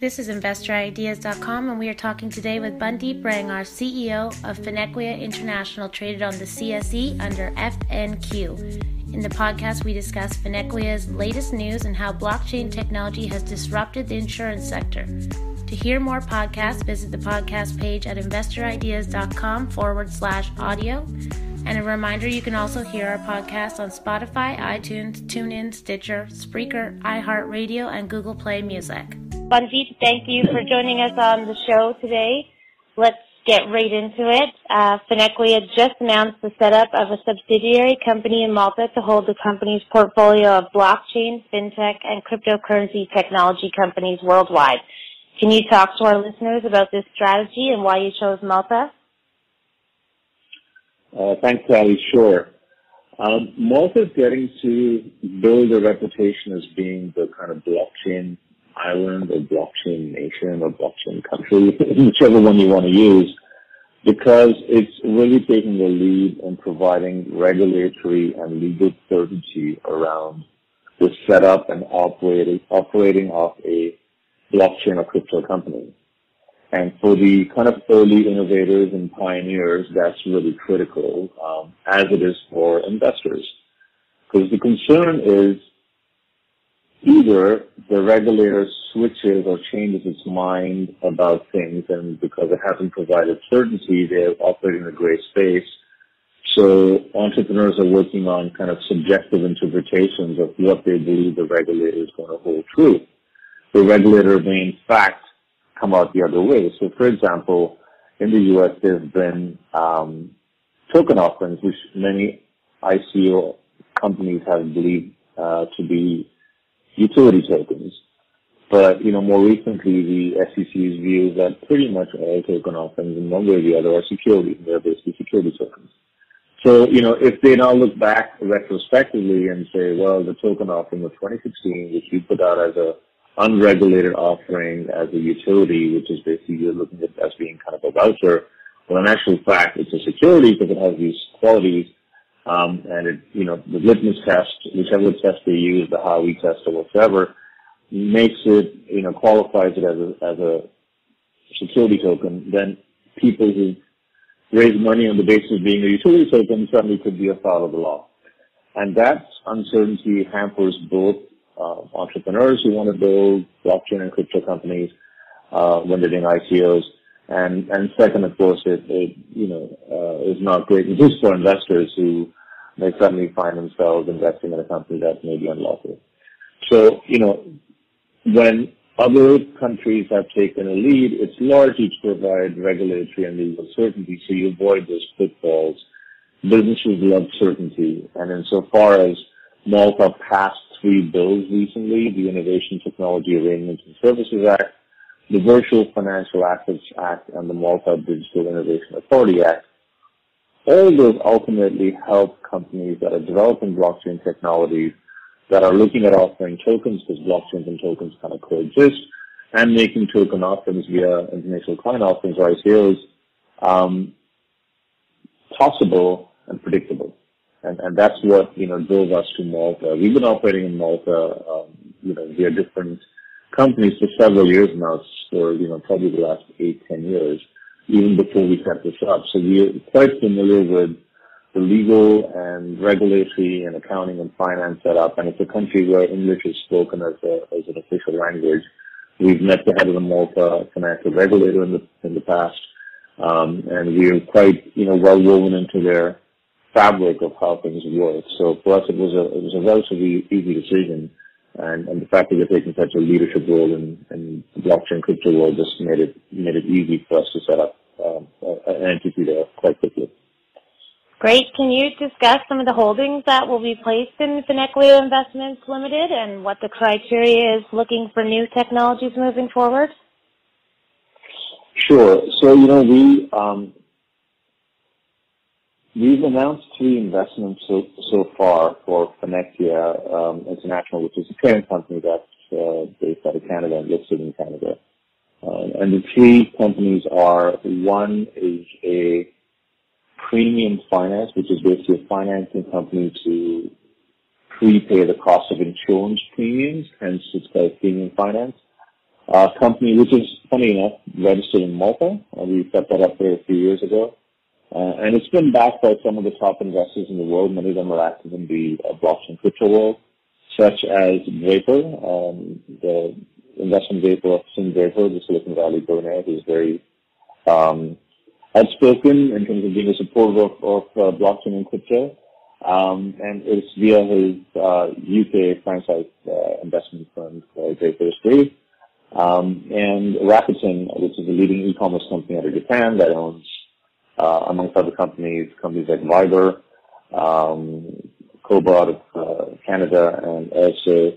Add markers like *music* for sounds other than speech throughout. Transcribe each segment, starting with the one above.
This is InvestorIdeas.com, and we are talking today with Bundeep Rangar, CEO of Fineqia International, traded on the CSE under FNQ. In the podcast, we discuss Fineqia's latest news and how blockchain technology has disrupted the insurance sector. To hear more podcasts, visit the podcast page at InvestorIdeas.com forward slash audio. And a reminder you can also hear our podcast on Spotify, iTunes, TuneIn, Stitcher, Spreaker, iHeartRadio, and Google Play Music. Bundeep, thank you for joining us on the show today. Let's get right into it. Uh, Fineqia just announced the setup of a subsidiary company in Malta to hold the company's portfolio of blockchain, fintech, and cryptocurrency technology companies worldwide. Can you talk to our listeners about this strategy and why you chose Malta? Uh, thanks, Sally. Sure. Um, Malta is getting to build a reputation as being the kind of blockchain island or blockchain nation or blockchain country, *laughs* whichever one you want to use, because it's really taking the lead in providing regulatory and legal certainty around the setup and operating, operating of a blockchain or crypto company. And for the kind of early innovators and pioneers, that's really critical, um, as it is for investors. Because the concern is either the regulator switches or changes its mind about things and because it hasn't provided certainty, they're operating in a gray space. So entrepreneurs are working on kind of subjective interpretations of what they believe the regulator is going to hold true. The regulator may in fact come out the other way. So for example, in the U.S. there have been um, token offerings which many ICO companies have believed uh, to be utility tokens. But, you know, more recently, the SEC's view is that pretty much all token offerings in one way or the other are securities. They're basically security tokens. So, you know, if they now look back retrospectively and say, well, the token offering of 2016, which you put out as a unregulated offering as a utility, which is basically you're looking at as being kind of a voucher, well, in actual fact, it's a security because it has these qualities um, and it, you know, the litmus test, whichever test they use, the Howey test or whatever, makes it, you know, qualifies it as a, as a security token, then people who raise money on the basis of being a utility token suddenly could be a foul of the law. And that uncertainty hampers both uh, entrepreneurs who want to build blockchain and crypto companies uh, when they're doing ICOs, and and second, of course, it, it you know uh, is not great news for investors who may suddenly find themselves investing in a company that may be unlawful. So you know when other countries have taken a lead, it's largely to provide regulatory and legal certainty, so you avoid those pitfalls. Businesses love certainty, and insofar as Malta passed three bills recently, the Innovation Technology Arrangements and Services Act, the Virtual Financial Assets Act and the Malta Digital Innovation Authority Act, all those ultimately help companies that are developing blockchain technologies that are looking at offering tokens because blockchains and tokens kind of coexist and making token offerings via initial coin offerings or ICOs um, possible and predictable. And, and that's what, you know, drove us to Malta. We've been operating in Malta, um, you know, via different companies for several years now, for, you know, probably the last eight, ten years, even before we set this up. So we're quite familiar with the legal and regulatory and accounting and finance setup, and it's a country where English is spoken as, a, as an official language. We've met the head of the Malta financial regulator in the in the past, um, and we're quite you know well woven into their fabric of how things work. So for us, it was a it was a relatively easy decision and, and the fact that we're taking such a leadership role in, in the blockchain crypto world just made it made it easy for us to set up um, an entity there quite quickly. Great. Can you discuss some of the holdings that will be placed in Fineqia Investments Limited and what the criteria is looking for new technologies moving forward? Sure. So, you know, we um, We've announced three investments so, so far for Fineqia um, International, which is a parent company that's uh, based out of Canada and listed in Canada. Uh, and the three companies are, one is a premium finance, which is basically a financing company to prepay the cost of insurance premiums, hence it's called premium finance. uh, company, which is funny enough, registered in Malta. Uh, we set that up there a few years ago. Uh, and it's been backed by some of the top investors in the world. Many of them are active in the uh, blockchain crypto world, such as Draper, um, the investment vehicle of Tim Draper, the Silicon Valley billionaire, who's very um, outspoken in terms of being a supporter of, of uh, blockchain and crypto. Um, and it's via his uh, UK franchise uh, investment fund called Draper Three. Um, and Rakuten, which is a leading e-commerce company out of Japan that owns, uh, amongst other companies, companies like Viber, um, out of uh, Canada, and also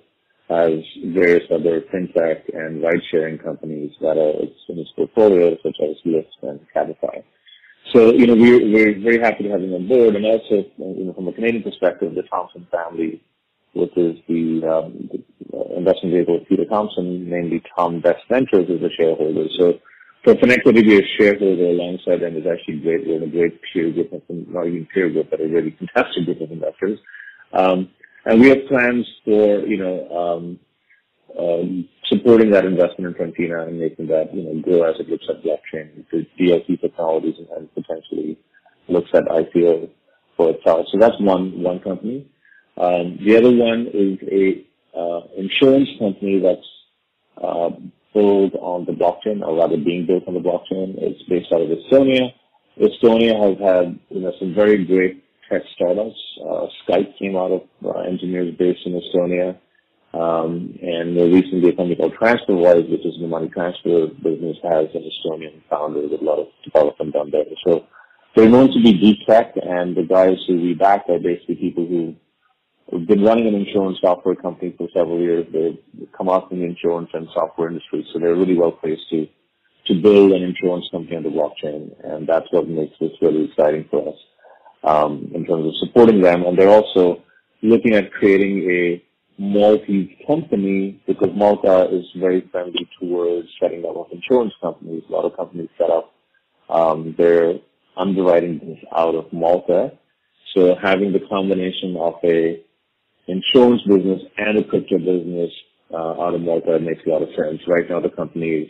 has various other fintech and ride-sharing companies that are in its portfolio, such as Lyft and Cabify. So, you know, we're, we're very happy to have him on board. And also, you know, from a Canadian perspective, the Thomson family, which is the, um, the uh, investment vehicle of Peter Thomson, namely Thomvest Ventures, is a shareholder. So for Fineqia to be a shareholder alongside them is actually great. We're in a great peer group, not even peer group, but a really fantastic group of investors. Um, and we have plans for, you know, um, um, supporting that investment in Premfina and making that, you know, grow as it looks at blockchain, the DLT technologies, and, and potentially looks at IPO for itself. So that's one one company. Um, the other one is a uh, insurance company that's uh, built on the blockchain, or rather being built on the blockchain. It's based out of Estonia. Estonia has had you know some very great tech startups. Uh, Skype came out of uh, engineers based in Estonia. Um, and more recently, a company called TransferWise, which is the money transfer business, has an Estonian founder with a lot of development done there. So they're known to be deep tech, and the guys who we back are basically people who have been running an insurance software company for several years. They've come out from the insurance and software industry, so they're really well placed to to build an insurance company on the blockchain, and that's what makes this really exciting for us um, in terms of supporting them. And they're also looking at creating a Maltese company because Malta is very friendly towards setting up insurance companies. A lot of companies set up um, their underwriting business out of Malta. So having the combination of a insurance business and a crypto business uh, out of Malta makes a lot of sense. Right now, the company is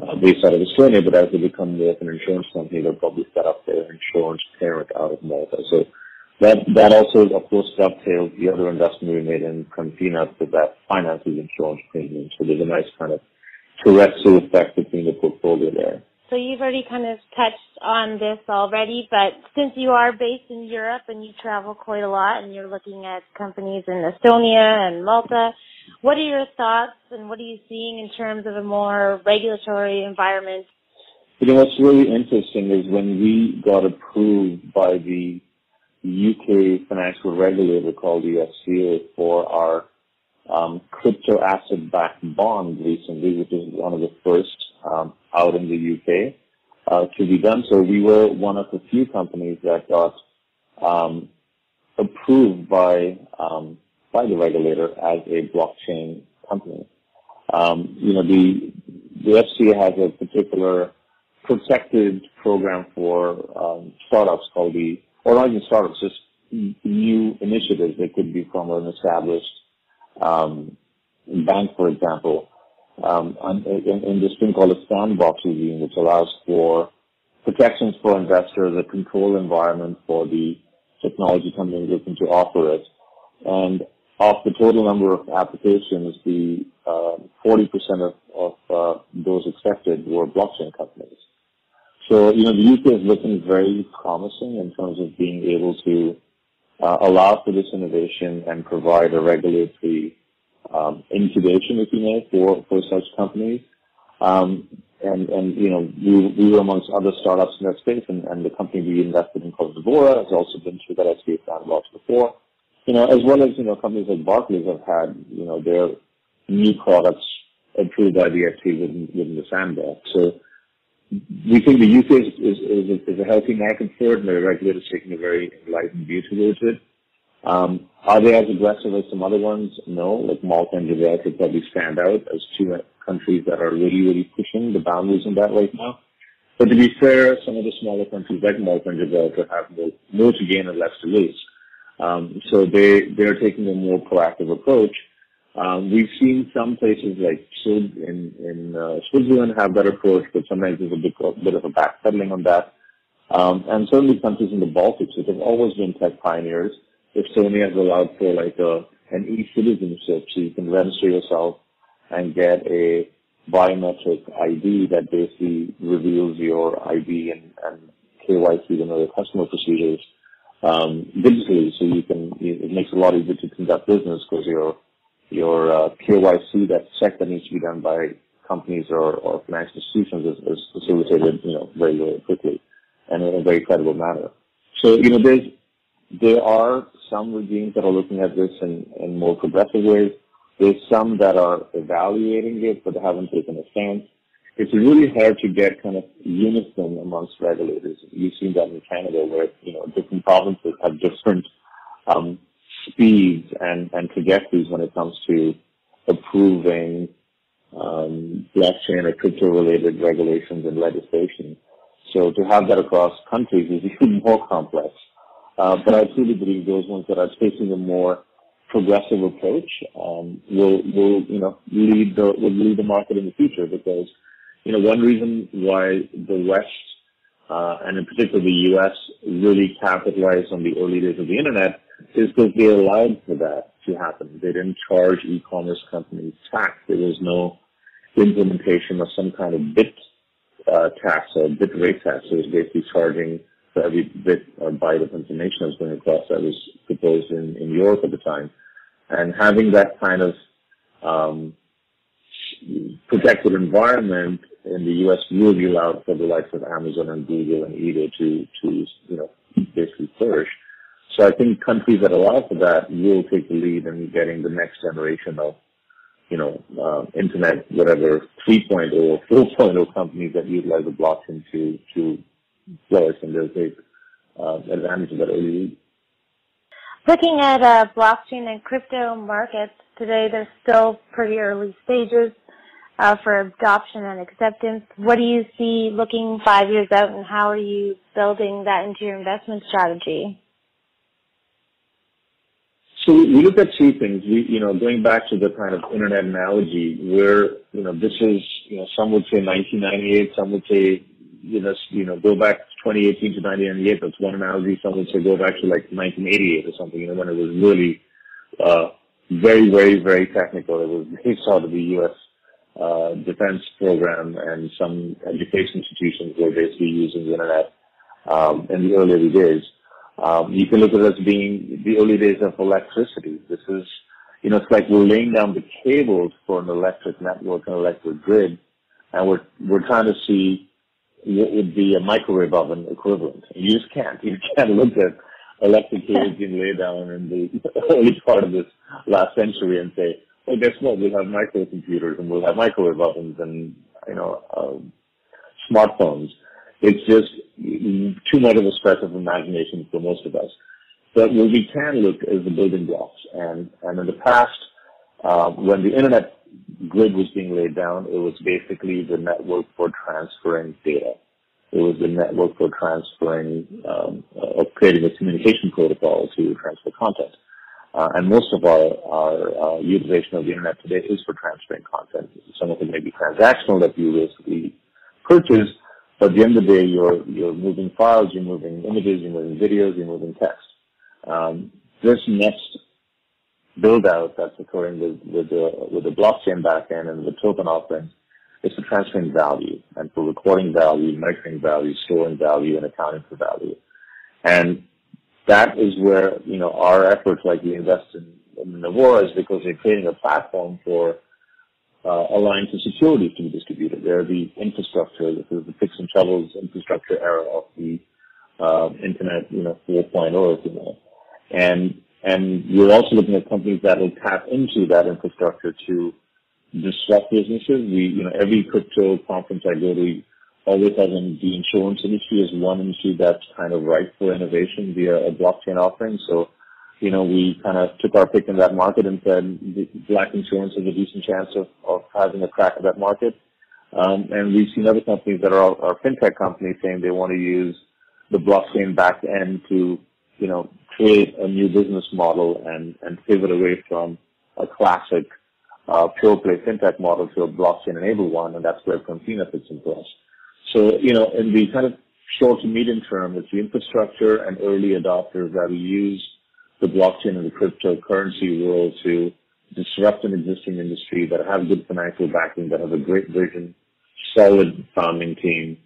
uh, based out of Estonia, but as they become more of an insurance company, they'll probably set up their insurance parent out of Malta. So that that also, of course, dovetails the other investment we made in because that finances insurance premiums. So there's a nice kind of terrestrial effect between the portfolio there. So you've already kind of touched on this already, but since you are based in Europe and you travel quite a lot and you're looking at companies in Estonia and Malta, what are your thoughts and what are you seeing in terms of a more regulatory environment? You know, what's really interesting is when we got approved by the UK financial regulator called the FCA for our um, crypto asset-backed bond recently, which is one of the first um, out in the UK uh, to be done. So we were one of the few companies that got um, approved by um, by the regulator as a blockchain company. Um, you know, the the FCA has a particular protected program for um, startups called the, or not even startups, just new initiatives. They could be from an established um, bank, for example, um, in, in this thing called a sandbox regime, which allows for protections for investors, a control environment for the technology companies looking to offer it. And of the total number of applications, the uh, 40% of, of uh, those accepted were blockchain companies. So, you know, the UK is looking very promising in terms of being able to uh, allow for this innovation and provide a regulatory um, incubation, if you may, for, for such companies. Um, and, and, you know, we, we were amongst other startups in that space, and, and the company we invested in called Devora has also been through that FCA sandbox before. You know, as well as, you know, companies like Barclays have had, you know, their new products approved by the FT within, within the sandbox. So we think the UK is, is, is, a, is a healthy market for it, and the regulators taking a very enlightened view towards it. Um, are they as aggressive as some other ones? No, like Malta and Gibraltar probably stand out as two countries that are really, really pushing the boundaries in that right now. But to be fair, some of the smaller countries like Malta and Gibraltar have more, more to gain and less to lose. Um, so they, they're taking a more proactive approach. Um, we've seen some places like Zug in, in uh, Switzerland have that approach, but sometimes there's a bit, a bit of a backpedaling on that. Um, and certainly countries in the Baltics, which have always been tech pioneers, Estonia has allowed for like a, an e-citizenship, so you can register yourself and get a biometric ID that basically reveals your ID and, and KYC and other customer procedures um, digitally, so you can. It makes it a lot easier to conduct business because your your uh, KYC that check that needs to be done by companies or, or financial institutions is, is facilitated, you know, very very quickly and in a very credible manner. So you know, there's there are some regimes that are looking at this in, in more progressive ways. There's some that are evaluating it but haven't taken a stance. It's really hard to get kind of unison amongst regulators. You've seen that in Canada where, you know, different provinces have different um, speeds and, and trajectories when it comes to approving um, blockchain or crypto-related regulations and legislation. So to have that across countries is *laughs* even more complex. Uh, but I truly believe those ones that are taking a more progressive approach um, will will you know lead the will lead the market in the future because you know one reason why the West uh, and in particular the U.S. really capitalized on the early days of the internet is because they allowed for that to happen. They didn't charge e-commerce companies tax. There was no implementation of some kind of bit uh, tax or bit rate tax. It was basically charging for every bit or byte of information that was going across that was proposed in, in Europe at the time. And having that kind of um, protected environment in the U.S. really allowed for the likes of Amazon and Google and eBay to, to you know, basically flourish. So I think countries that allow for that will take the lead in getting the next generation of, you know, uh, internet, whatever, 3.0 or 4.0 companies that utilize the blockchain to, to flourish and they'll take uh, advantage of that early lead. Looking at uh, blockchain and crypto markets today, they're still pretty early stages uh, for adoption and acceptance. What do you see looking five years out, and how are you building that into your investment strategy? So we look at two things. We, you know, going back to the kind of internet analogy, where you know this is, you know, some would say 1998, some would say you know, you know, go back 2018 to 1998. That's one analogy. Some would say go back to like 1988 or something. You know, when it was really uh, very, very, very technical. It was based out of the U.S. Uh, defense program, and some education institutions were basically using the internet um, in the early days. Um, you can look at it as being the early days of electricity. This is, you know, it's like we're laying down the cables for an electric network, an electric grid, and we're we're trying to see what would be a microwave oven equivalent. You just can't. You can't look at electric being laid down in the *laughs* early part of this last century and say, oh, guess what? We'll have microcomputers and we'll have microwave ovens and, you know, uh, smartphones. It's just too much of a stretch of imagination for most of us. But what we can look is the building blocks. And, and in the past, uh, when the internet grid was being laid down, it was basically the network for transferring data. It was the network for transferring, um, uh, creating a communication protocol to transfer content. Uh, and most of our, our uh, utilization of the internet today is for transferring content. Some of it may be transactional that you basically purchase, but at the end of the day, you're, you're moving files, you're moving images, you're moving videos, you're moving text. Um, this next build out that's occurring with, with the, with the blockchain backend and the token offerings is for transferring value and for recording value, measuring value, storing value, and accounting for value. And that is where, you know, our efforts like we invest in, in is because they're creating a platform for uh, allowing for securities to be distributed. They're the infrastructure, this is the picks and shovels infrastructure era of the uh, internet, you know, 4.0, if you know. And and we're also looking at companies that will tap into that infrastructure to disrupt businesses. We, you know, every crypto conference I go to always has in the insurance industry as one industry that's kind of ripe for innovation via a blockchain offering. So, you know, we kind of took our pick in that market and said black insurance has a decent chance of, of having a crack at that market. Um, and we've seen other companies that are, are fintech companies saying they want to use the blockchain back end to, you know, create a new business model and, and pivot away from a classic uh, pure play fintech model to a blockchain enabled one, and that's where Premfina fits into us. So, you know, in the kind of short to medium term, it's the infrastructure and early adopters that will use the blockchain and the cryptocurrency world to disrupt an existing industry that have good financial backing, that have a great vision, solid founding team,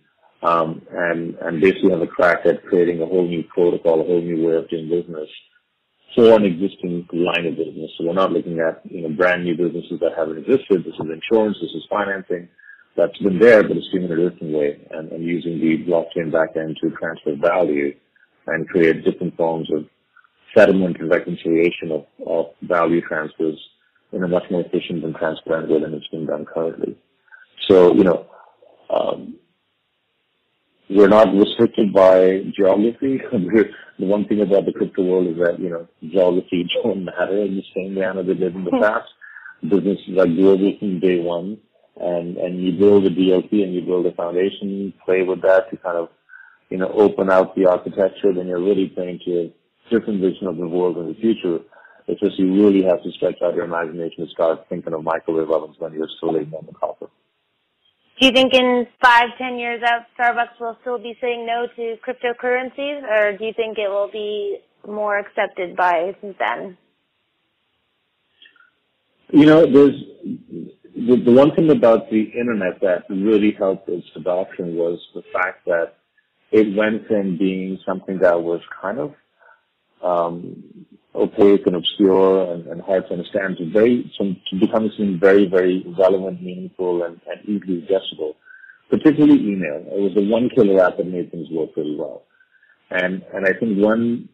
um, and, and basically have a crack at creating a whole new protocol, a whole new way of doing business for an existing line of business. So we're not looking at, you know, brand new businesses that haven't existed. This is insurance, this is financing that's been there, but it's doing it a different way and, and using the blockchain backend to transfer value and create different forms of settlement and reconciliation of, of value transfers in a much more efficient and transparent way than it's being done currently. So, you know, um, we're not restricted by geography. *laughs* the one thing about the crypto world is that, you know, geography *laughs* don't matter in the same manner they did in the hmm. past. Businesses are global from day one and, and you build a DLT and you build a foundation, play with that to kind of, you know, open out the architecture, then you're really playing to a different vision of the world in the future. It's just you really have to stretch out your imagination to start thinking of microwave ovens when you're still laying on the copper. Do you think in five, ten years out, Starbucks will still be saying no to cryptocurrencies, or do you think it will be more accepted by then? You know, there's the, the one thing about the internet that really helped its adoption was the fact that it went from being something that was kind of um, opaque and obscure and, and, hard to understand to very to, to becoming something very very relevant, meaningful, and, and easily digestible. Particularly email. It was the one killer app that made things work really well. And and I think when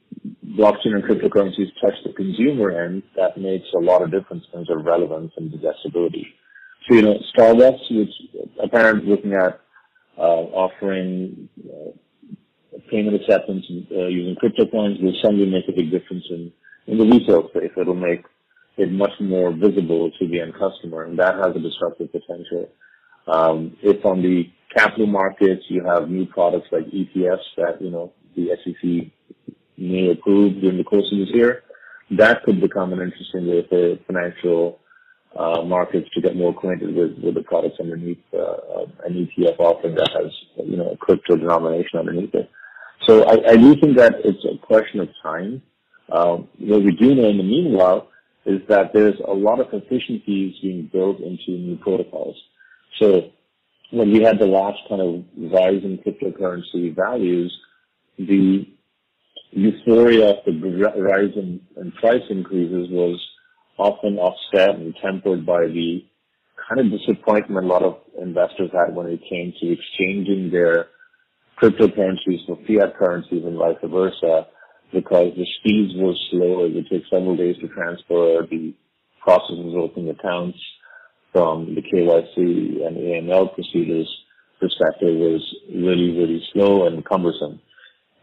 blockchain and cryptocurrencies touch the consumer end, that makes a lot of difference in terms of relevance and digestibility. So, you know, Starbucks, which apparently looking at uh, offering uh, payment acceptance uh, using crypto coins will suddenly make a big difference in, in the retail space. It'll make it much more visible to the end customer, and that has a disruptive potential. Um, if on the capital markets you have new products like ETFs that, you know, the SEC may approve during the course of this year, that could become an interesting way for financial uh, markets to get more acquainted with, with the products underneath uh, an ETF offering that has, you know, a crypto denomination underneath it. So I, I do think that it's a question of time. Um, what we do know in the meanwhile is that there's a lot of efficiencies being built into new protocols. So when we had the last kind of rise in cryptocurrency values, the euphoria of the rise in, in price increases was often offset and tempered by the kind of disappointment a lot of investors had when it came to exchanging their cryptocurrencies for fiat currencies and vice versa because the speeds were slow. It would take several days to transfer the processes opening accounts from the KYC and AML procedures perspective was really, really slow and cumbersome.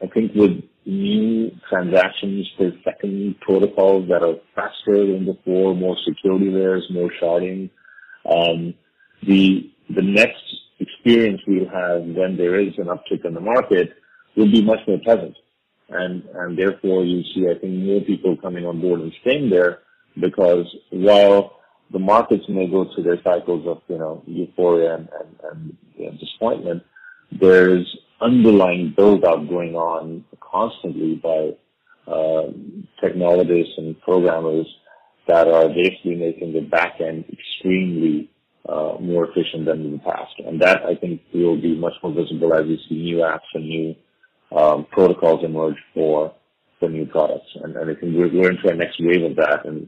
I think with new transactions per second protocols that are faster than before, more security layers, more sharding. Um, the the next experience we'll have when there is an uptick in the market will be much more pleasant, and and therefore you see I think more people coming on board and staying there because while the markets may go through their cycles of you know euphoria and and, and you know, disappointment, there's underlying build-up going on constantly by uh, technologists and programmers that are basically making the back end extremely uh, more efficient than in the past. And that, I think, will be much more visible as we see new apps and new um, protocols emerge for for new products. And, and I think we're, we're into our next wave of that. And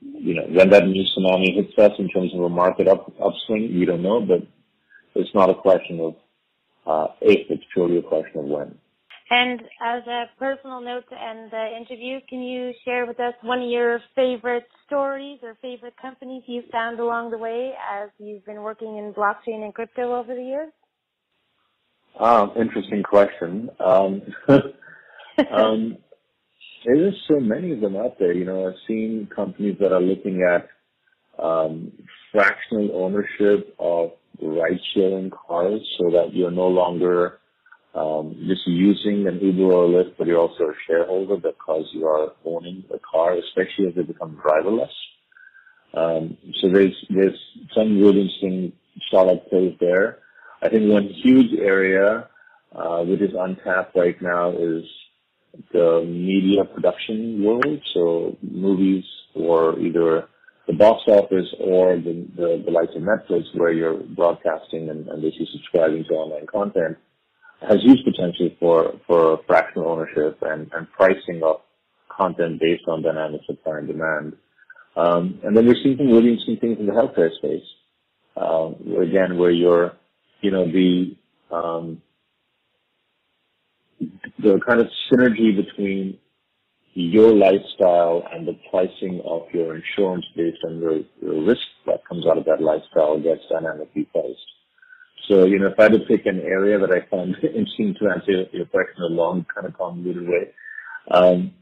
you know, when that new tsunami hits us in terms of a market up upswing, we don't know, but it's not a question of uh, if, it's purely a question of when. And as a personal note to end the interview, can you share with us one of your favorite stories or favorite companies you found along the way as you've been working in blockchain and crypto over the years? Um, interesting question. Um, *laughs* um, there's so many of them out there. You know, I've seen companies that are looking at um, fractional ownership of ride-sharing cars so that you're no longer um, just using an Uber or Lyft, but you're also a shareholder because you are owning the car, especially as they become driverless. Um, so there's there's some really interesting startup plays there. I think one huge area uh, which is untapped right now is the media production world. So movies or either the box office or the, the, the likes of Netflix where you're broadcasting and, and basically subscribing to online content has huge potential for, for fractional ownership and, and pricing of content based on dynamic supply and demand. Um, and then we're seeing some really interesting things in the healthcare space. Um, again, where you're, you know, the, um, the kind of synergy between your lifestyle and the pricing of your insurance based on the, risk that comes out of that lifestyle gets dynamically priced. So, you know, if I had to pick an area that I found *laughs* interesting to answer your question in a long, kind of convoluted way, um,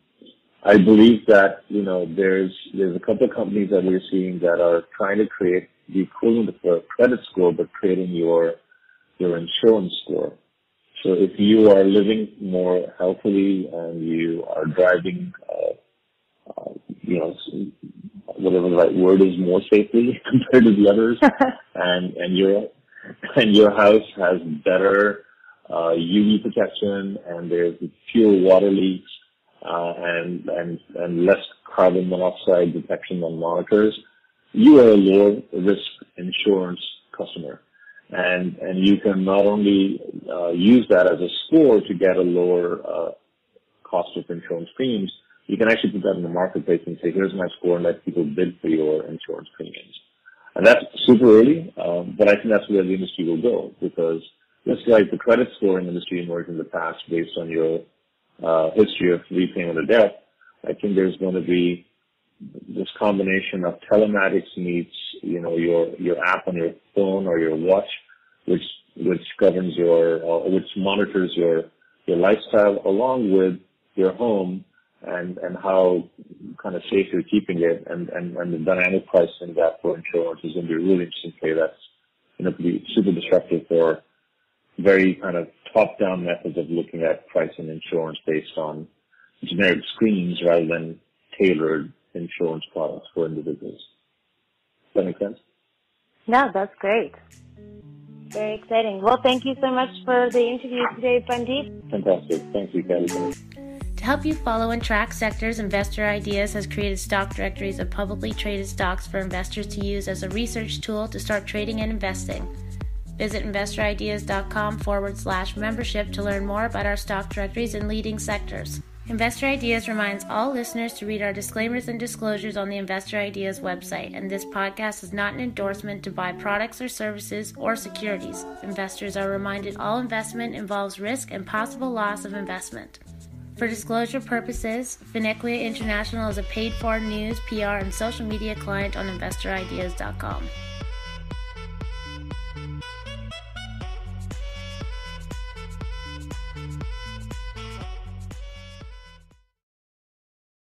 I believe that, you know, there's, there's a couple of companies that we're seeing that are trying to create the equivalent of a credit score, but creating your, your insurance score. So if you are living more healthily and you are driving, uh, uh, you know, whatever the right word is, more safely *laughs* compared to the others, *laughs* and and your and your house has better uh, UV protection and there's fewer water leaks uh, and and and less carbon monoxide detection on monitors, you are a lower risk insurance customer and and you can not only uh, use that as a score to get a lower uh, cost of insurance premiums, you can actually put that in the marketplace and say, here's my score, and let people bid for your insurance premiums. And that's super early, um, but I think that's where the industry will go because just like the credit scoring industry emerged in the past based on your uh, history of repayment of debt, I think there's going to be this combination of telematics meets, you know, your, your app on your phone or your watch, which, which governs your, uh, which monitors your, your lifestyle along with your home and, and how kind of safe you're keeping it and, and, and the dynamic pricing that for insurance is going to be really interesting play that's, you know, be super disruptive for very kind of top-down methods of looking at pricing insurance based on generic screens rather than tailored insurance products for individuals. Does that make sense? No, that's great. Very exciting. Well, thank you so much for the interview today, Bundeep. Fantastic. Thank you, Kelly. To help you follow and track sectors, Investor Ideas has created stock directories of publicly traded stocks for investors to use as a research tool to start trading and investing. Visit investorideas.com forward slash membership to learn more about our stock directories and leading sectors. Investor Ideas reminds all listeners to read our disclaimers and disclosures on the Investor Ideas website, and this podcast is not an endorsement to buy products or services or securities. Investors are reminded all investment involves risk and possible loss of investment. For disclosure purposes, Fineqia International is a paid for news, PR, and social media client on InvestorIdeas.com.